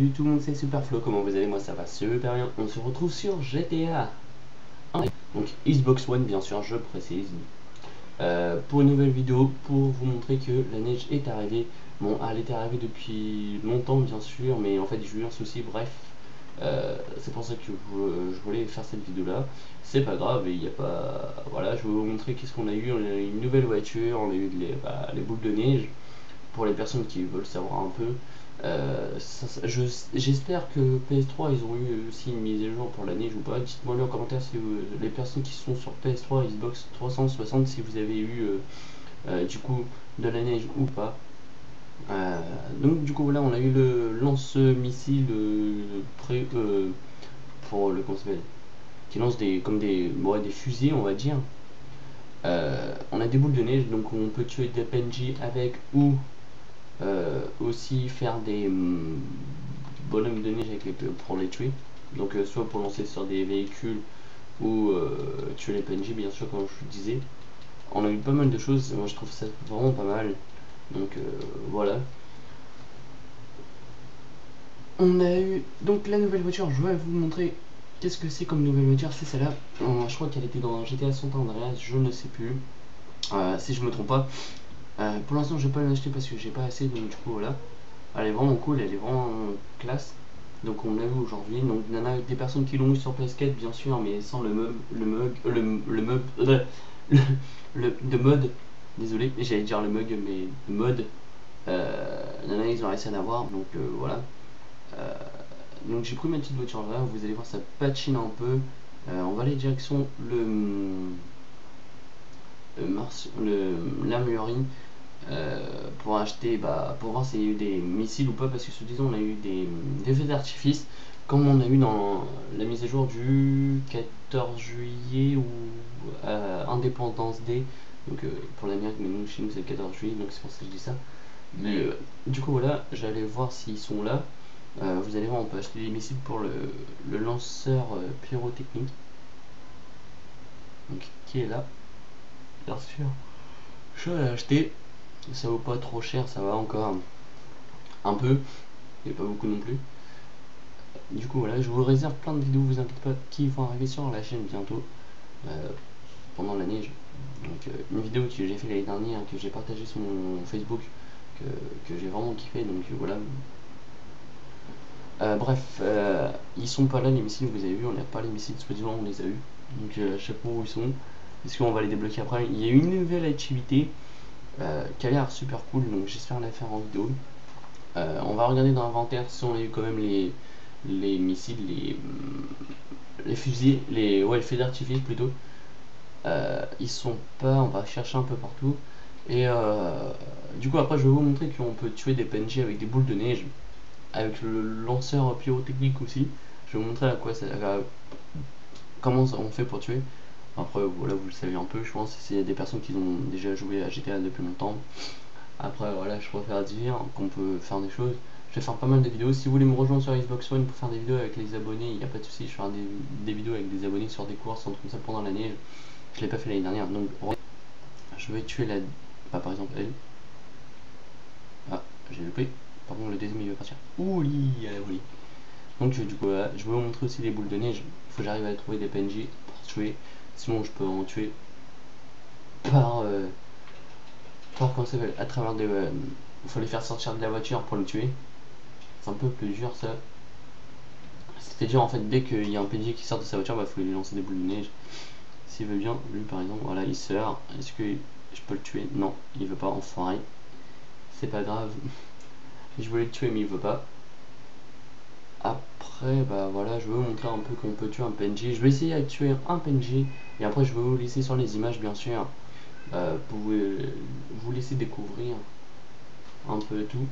Salut tout le monde, c'est Superflo, comment vous allez? Moi ça va super bien. On se retrouve sur GTA. Donc Xbox One bien sûr, je précise. Euh, pour une nouvelle vidéo, pour vous montrer que la neige est arrivée. Bon, elle était arrivée depuis longtemps bien sûr, mais en fait j'ai eu un souci, bref. Euh, c'est pour ça que je, voulais faire cette vidéo là. C'est pas grave, il n'y a pas... Voilà, je vais vous montrer qu'est-ce qu'on a eu. On a eu une nouvelle voiture, on a eu les, bah, les boules de neige. Pour les personnes qui veulent savoir un peu. Euh, j'espère que PS3 ils ont eu aussi une mise à jour pour la neige ou pas. Dites-moi en commentaire si les personnes qui sont sur PS3, Xbox 360, si vous avez eu euh, euh, du coup de la neige ou pas. donc du coup voilà, on a eu le lance-missile pré pour le concept qui lance des comme des des fusils on va dire. on a des boules de neige donc on peut tuer des PNJ avec ou euh, aussi faire des hum, bonhommes de neige avec les, pour les tuer. Donc euh, soit pour lancer sur des véhicules ou euh, tuer les PNJ bien sûr comme je vous disais. On a eu pas mal de choses, moi je trouve ça vraiment pas mal. Donc voilà. On a eu donc la nouvelle voiture, je vais vous montrer qu'est-ce que c'est comme nouvelle voiture, c'est celle-là. je crois qu'elle était dans GTA San Andreas, je ne sais plus. si je me trompe pas. Euh, pour l'instant, je vais pas l'acheter parce que j'ai pas assez, donc du coup, voilà. Elle est vraiment cool, elle est vraiment classe. Donc on l'a vu aujourd'hui. Donc il y en a des personnes qui l'ont eu sur PS4 bien sûr, mais sans le mug, le mug, le, le mug, le, le, de mode. Désolé, j'allais dire le mug, mais le mode. Euh, il en ils ont réussi à l'avoir, donc euh, voilà. Euh, donc j'ai pris ma petite voiture là, vous allez voir ça patine un peu. on va aller direction le le l'armurerie euh, pour acheter, bah, pour voir s'il y a eu des missiles ou pas, parce que se disant on a eu des, des feux d'artifice, comme on a eu dans la mise à jour du 14 juillet ou euh, Indépendance Day, donc euh, pour l'Amérique, mais nous chez nous c'est le 14 juillet, donc c'est pour ça que je dis ça. Mais du coup voilà, j'allais voir s'ils sont là. vous allez voir, on peut acheter des missiles pour le, le lanceur pyrotechnique, donc qui est là bien sûr. Je l'ai acheté. Ça vaut pas trop cher, ça va encore un peu. Et pas beaucoup non plus. Du coup voilà, je vous réserve plein de vidéos, vous inquiétez pas, qui vont arriver sur la chaîne bientôt. Euh, pendant la neige. Donc euh, une vidéo que j'ai fait l'année dernière, que j'ai partagé sur mon Facebook, que, j'ai vraiment kiffé. Donc voilà. Euh, bref, ils sont pas là les missiles, vous avez vu, on n'a pas les missiles, soi-disant on les a eu. Donc pas où ils sont. Est-ce qu'on va les débloquer après Il y a une nouvelle activité euh, qui a l'air super cool, donc j'espère la faire en vidéo. Euh, on va regarder dans l'inventaire si on a eu quand même les, les missiles, les, les fusils, les, ouais, les feux d'artifice plutôt. Euh, ils sont pas, on va chercher un peu partout. Et du coup après je vais vous montrer qu'on peut tuer des PNJ avec des boules de neige, avec le lanceur pyrotechnique aussi. Je vais vous montrer à quoi ça, comment on fait pour tuer. Après, voilà, vous le savez un peu, je pense, a des personnes qui ont déjà joué à GTA depuis longtemps. Après, voilà, je préfère dire qu'on peut faire des choses. Je vais faire pas mal de vidéos. Si vous voulez me rejoindre sur Xbox One pour faire des vidéos avec les abonnés, il n'y a pas de souci. Je ferai des, des, vidéos avec des abonnés sur des courses, comme ça pendant l'année. Je l'ai pas fait l'année dernière. Donc, je vais tuer la. Pas par exemple elle. Ah, j'ai loupé. Par contre, le deuxième il va partir. Ouli, oui. Donc, du coup, je vais vous montrer aussi les boules de neige. Il faut que j'arrive à trouver des PNJ pour tuer. Sinon, je peux en tuer par. Euh, par comment ça À travers des. Euh, il faut les faire sortir de la voiture pour le tuer. C'est un peu plus dur ça. C'est-à-dire en fait dès qu'il y a un PNJ qui sort de sa voiture, bah, faut lui lancer des boules de neige. S'il veut bien, lui par exemple, voilà, il sort. Est-ce que je peux le tuer? Non, il veut pas, enfoiré. C'est pas grave. je voulais le tuer mais il veut pas. Bah voilà, je vais vous montrer un peu qu'on peut tuer un PNJ. Je vais essayer de tuer un PNJ et après je vais vous laisser sur les images bien sûr euh, pour vous, laisser découvrir un peu tout.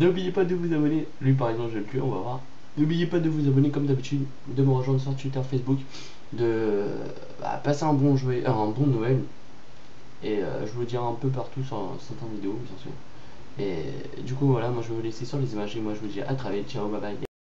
N'oubliez pas de vous abonner. Lui par exemple, je le tuer, on va voir. N'oubliez pas de vous abonner comme d'habitude, de me rejoindre sur Twitter, Facebook, de bah, passer un bon, jouet, un bon Noël. Et euh, je vous dirai un peu partout sur certaines vidéos, bien sûr. Et du coup, voilà, moi je vais vous laisser sur les images et moi je vous dis à très vite. Ciao, bye bye.